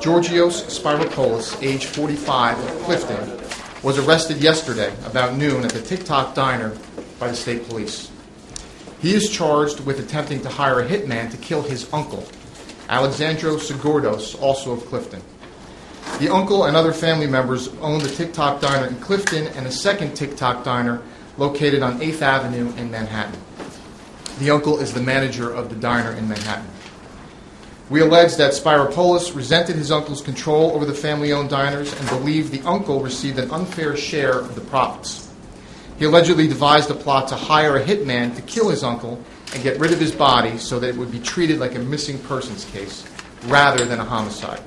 Georgios Spyropoulos, age 45, of Clifton, was arrested yesterday about noon at the Tick Tock diner by the state police. He is charged with attempting to hire a hitman to kill his uncle, Alexandros Sigordos, also of Clifton. The uncle and other family members own the Tick Tock diner in Clifton and a second Tick Tock diner located on 8th Avenue in Manhattan. The uncle is the manager of the diner in Manhattan. We allege that Spyropoulos resented his uncle's control over the family owned diners and believed the uncle received an unfair share of the profits. He allegedly devised a plot to hire a hitman to kill his uncle and get rid of his body so that it would be treated like a missing persons case rather than a homicide.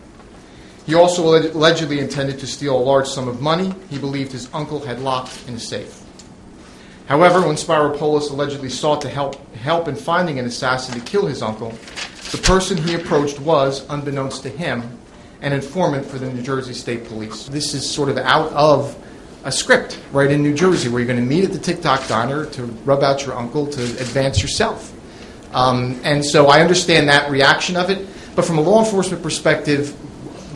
He also allegedly intended to steal a large sum of money he believed his uncle had locked in a safe. However, when Spyropoulos allegedly sought to help, help in finding an assassin to kill his uncle, the person he approached was, unbeknownst to him, an informant for the New Jersey State Police. This is sort of out of a script right in New Jersey where you're going to meet at the Tick Tock diner to rub out your uncle to advance yourself. Um, and so I understand that reaction of it, but from a law enforcement perspective,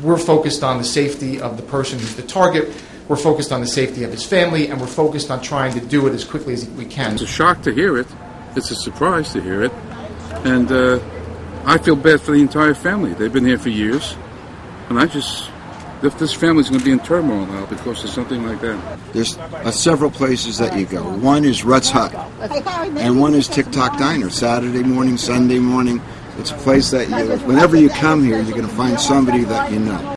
we're focused on the safety of the person who's the target. We're focused on the safety of his family, and we're focused on trying to do it as quickly as we can. It's a shock to hear it. It's a surprise to hear it. And uh, I feel bad for the entire family. They've been here for years. And I just, if this family's going to be in turmoil now because of something like that. There's uh, several places that you go. One is Rutt's Hut, and one is Tick Tock Diner, Saturday morning, Sunday morning. It's a place that you, whenever you come here, you're going to find somebody that you know.